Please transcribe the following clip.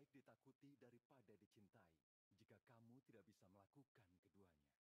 baik ditakuti daripada dicintai jika kamu tidak bisa melakukan keduanya.